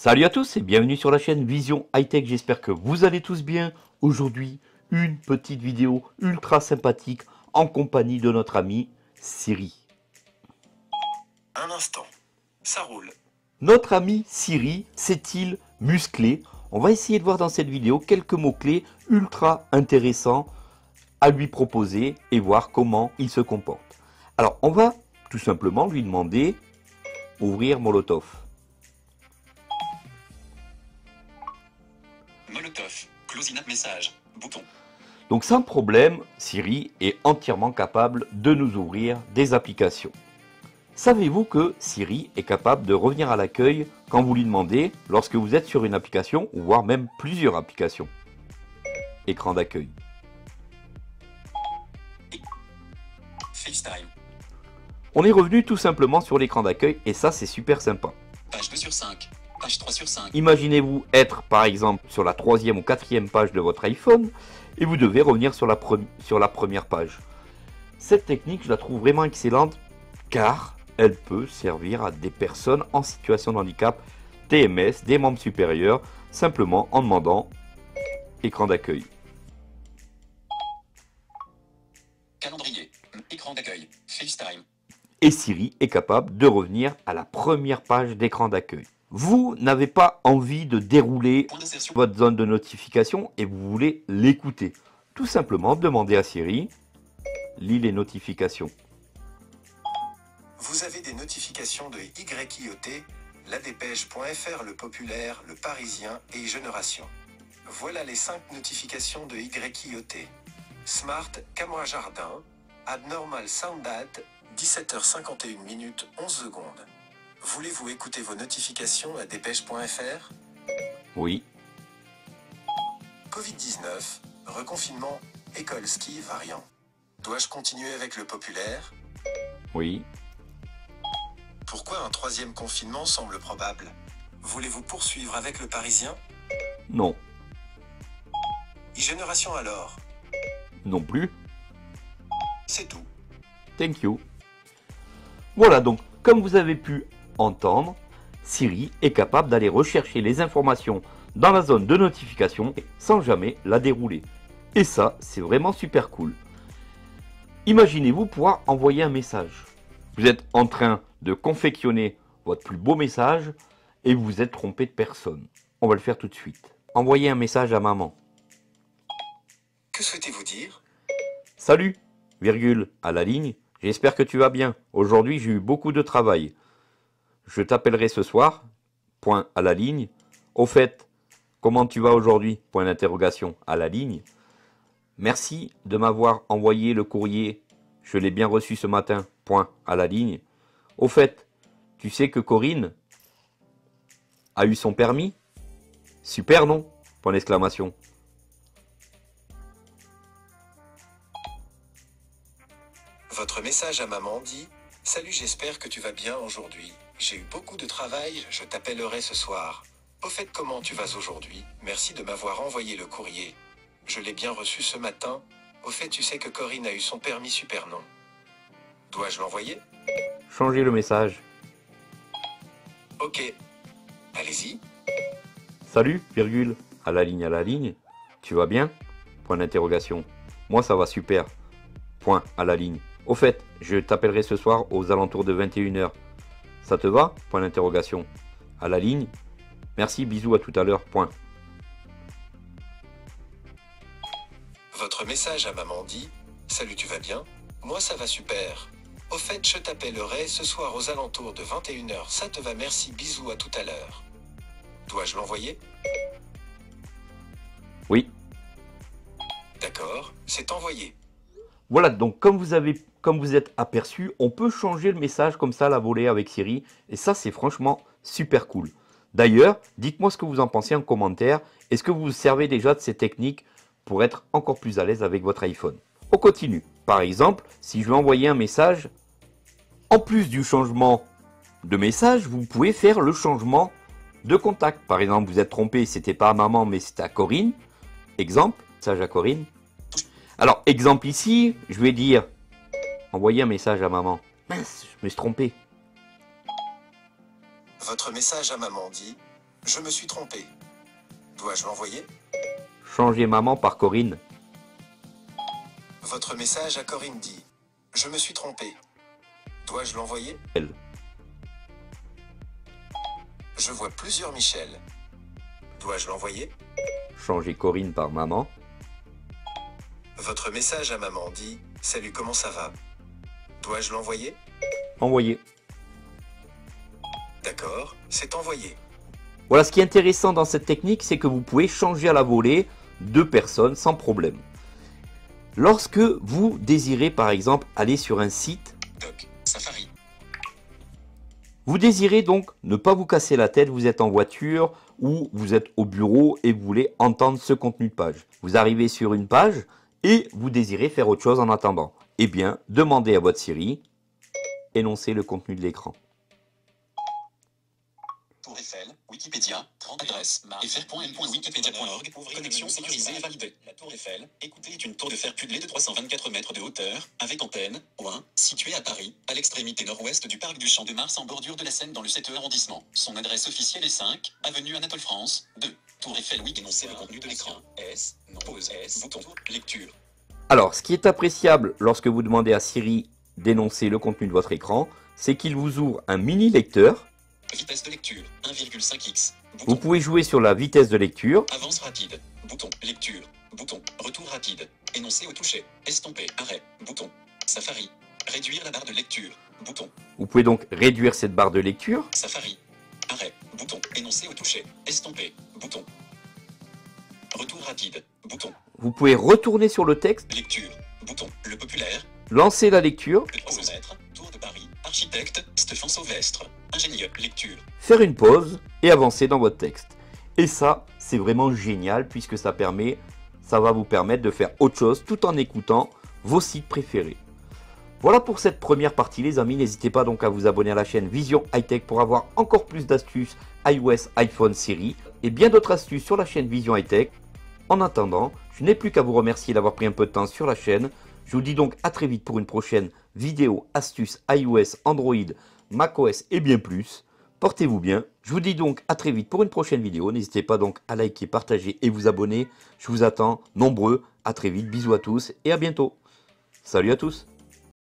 Salut à tous et bienvenue sur la chaîne Vision High Tech, j'espère que vous allez tous bien. Aujourd'hui, une petite vidéo ultra sympathique en compagnie de notre ami Siri. Un instant, ça roule. Notre ami Siri s'est-il musclé? On va essayer de voir dans cette vidéo quelques mots-clés ultra intéressants à lui proposer et voir comment il se comporte. Alors, on va tout simplement lui demander ouvrir Molotov. Message, bouton. Donc sans problème, Siri est entièrement capable de nous ouvrir des applications. Savez-vous que Siri est capable de revenir à l'accueil quand vous lui demandez lorsque vous êtes sur une application ou voire même plusieurs applications? Écran d'accueil. FaceTime, On est revenu tout simplement sur l'écran d'accueil et ça c'est super sympa. page 2 sur 5, page 3 sur 5, Imaginez-vous être par exemple sur la troisième ou quatrième page de votre iPhone et vous devez revenir sur la, pre- sur la première page. Cette technique, je la trouve vraiment excellente car elle peut servir à des personnes en situation de handicap, TMS, des membres supérieurs, simplement en demandant écran d'accueil. calendrier, écran d'accueil, FaceTime, Et Siri est capable de revenir à la première page d'écran d'accueil. Vous n'avez pas envie de dérouler votre zone de notification et vous voulez l'écouter. Tout simplement, demandez à Siri, lis les notifications. Vous avez des notifications de YIOT, ladépêche.fr, le populaire, le parisien et Génération. Voilà les 5 notifications de YIOT. Smart, Camera Jardin, Abnormal Soundbat, 17h51 minutes 11 secondes. Voulez-vous écouter vos notifications à dépêche.fr Oui, Covid-19, reconfinement, école ski variant. Dois-je continuer avec le populaire? Oui, Pourquoi un troisième confinement semble probable? Voulez-vous poursuivre avec le Parisien? Non, E-Génération alors? Non plus, C'est tout. thank you. Voilà donc, comme vous avez pu entendre, Siri est capable d'aller rechercher les informations dans la zone de notification sans jamais la dérouler. Et ça, c'est vraiment super cool. Imaginez-vous pouvoir envoyer un message. Vous êtes en train de confectionner votre plus beau message et vous vous êtes trompé de personne. On va le faire tout de suite. Envoyez un message à maman. Que souhaitez-vous dire? Salut, virgule, à la ligne. J'espère que tu vas bien. Aujourd'hui, j'ai eu beaucoup de travail. Je t'appellerai ce soir. Point à la ligne. Au fait, comment tu vas aujourd'hui Point d'interrogation à la ligne. Merci de m'avoir envoyé le courrier. Je l'ai bien reçu ce matin. Point à la ligne. Au fait, tu sais que Corinne a eu son permis? Super non? Point d'exclamation. Votre message à maman dit Salut, j'espère que tu vas bien aujourd'hui. J'ai eu beaucoup de travail, je t'appellerai ce soir. Au fait, comment tu vas aujourd'hui? Merci de m'avoir envoyé le courrier. Je l'ai bien reçu ce matin. Au fait, tu sais que Corinne a eu son permis super non. Dois-je l'envoyer? Changez le message. Ok. Allez-y. Salut, virgule, à la ligne, à la ligne. Tu vas bien? Point d'interrogation. Moi, ça va super. Point à la ligne. Au fait, je t'appellerai ce soir aux alentours de 21h. Ça te va? Point d'interrogation. À la ligne. Merci, bisous, à tout à l'heure. Point. Votre message à maman dit Salut, tu vas bien? Moi, ça va super. Au fait, je t'appellerai ce soir aux alentours de 21h. Ça te va, merci, bisous, à tout à l'heure. Dois-je l'envoyer? Oui. D'accord, c'est envoyé. Voilà, donc comme vous avez comme vous êtes aperçu, on peut changer le message comme ça la volée avec Siri. Et ça, c'est franchement super cool. D'ailleurs, dites-moi ce que vous en pensez en commentaire. Est-ce que vous vous servez déjà de ces techniques pour être encore plus à l'aise avec votre iPhone? On continue. Par exemple, si je veux envoyer un message, en plus du changement de message, vous pouvez faire le changement de contact. Par exemple, vous êtes trompé, c'était pas à maman, mais c'était à Corinne. Exemple, message à Corinne. Alors, exemple ici, je vais dire envoyer un message à maman. Mince, je me suis trompé. Votre message à maman dit Je me suis trompé. Dois-je l'envoyer? Changer maman par Corinne. Votre message à Corinne dit Je me suis trompé. Dois-je l'envoyer? Elle. Je vois plusieurs Michel. Dois-je l'envoyer? Changer Corinne par maman. Votre message à maman dit Salut, comment ça va? Dois-je l'envoyer? Envoyer. D'accord, c'est envoyé. Voilà, ce qui est intéressant dans cette technique, c'est que vous pouvez changer à la volée deux personnes sans problème. Lorsque vous désirez par exemple aller sur un site, Doc. Safari. vous désirez donc ne pas vous casser la tête, vous êtes en voiture ou vous êtes au bureau et vous voulez entendre ce contenu de page. Vous arrivez sur une page et vous désirez faire autre chose en attendant. Eh bien, demandez à votre Siri, énoncez le contenu de l'écran. Tour Eiffel. Wikipédia. 30 adresse. fr.m.wikipedia.org. Connexion sécurisée et validée. La Tour Eiffel. Écoutez est une tour de fer pudelée de 324 mètres de hauteur, avec antenne, point, située à Paris, à l'extrémité nord-ouest du parc du Champ de Mars en bordure de la Seine dans le 7e arrondissement. Son adresse officielle est 5, avenue Anatole France, 2. Tour Eiffel. Oui, énoncez le contenu de l'écran. S. Non. Pause. S. Bouton. Lecture. Alors, ce qui est appréciable lorsque vous demandez à Siri d'énoncer le contenu de votre écran, c'est qu'il vous ouvre un mini lecteur. Vitesse de lecture. 1,5x. Vous pouvez jouer sur la vitesse de lecture. Avance rapide. Bouton. Lecture. Bouton. Retour rapide. Énoncer au toucher. Estomper. Arrêt. Bouton. Safari. Réduire la barre de lecture. Bouton. Vous pouvez donc réduire cette barre de lecture. Safari. Arrêt. Bouton. Énoncer au toucher. Estomper. Bouton. Retour rapide. Bouton. Vous pouvez retourner sur le texte, Lecture. Bouton. Le populaire. lancer la lecture. Tour de Paris. Architecte. Stéphane Sauvestre. Ingénieur. Lecture. faire une pause et avancer dans votre texte. Et ça, c'est vraiment génial puisque ça permet, ça va vous permettre de faire autre chose tout en écoutant vos sites préférés. Voilà pour cette première partie les amis, n'hésitez pas donc à vous abonner à la chaîne Vision High Tech pour avoir encore plus d'astuces iOS, iPhone, Siri et bien d'autres astuces sur la chaîne Vision High Tech. En attendant, je n'ai plus qu'à vous remercier d'avoir pris un peu de temps sur la chaîne. Je vous dis donc à très vite pour une prochaine vidéo, astuces iOS, Android, macOS et bien plus. Portez-vous bien. Je vous dis donc à très vite pour une prochaine vidéo. N'hésitez pas donc à liker, partager et vous abonner. Je vous attends nombreux. À très vite. Bisous à tous et à bientôt. Salut à tous.